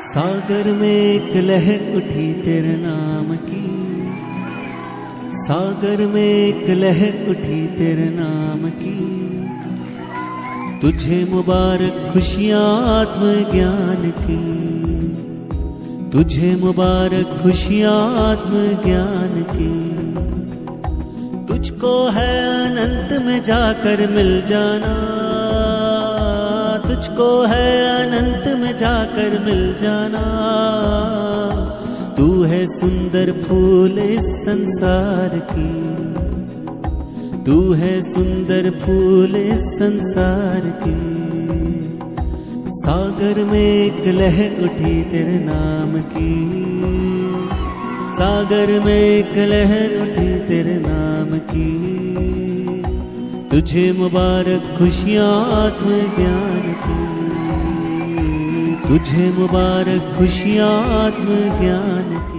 सागर में एक लहर उठी तेरे नाम की। सागर में एक लहर उठी तेरे नाम की। तुझे मुबारक खुशियाँ आत्म ज्ञान की। तुझे मुबारक खुशियाँ आत्म ज्ञान की। तुझको है अनंत में जाकर मिल जाना। तुझको है अनंत में जाकर मिल जाना। तू है सुंदर फूल इस संसार की। तू है सुंदर फूल इस संसार की। सागर में एक लहर उठी तेरे नाम की। सागर में एक लहर उठी तेरे नाम की। तुझे मुबारक खुशियाँ आत्म ज्ञान की। तुझे मुबारक खुशियाँ आत्म ज्ञान की।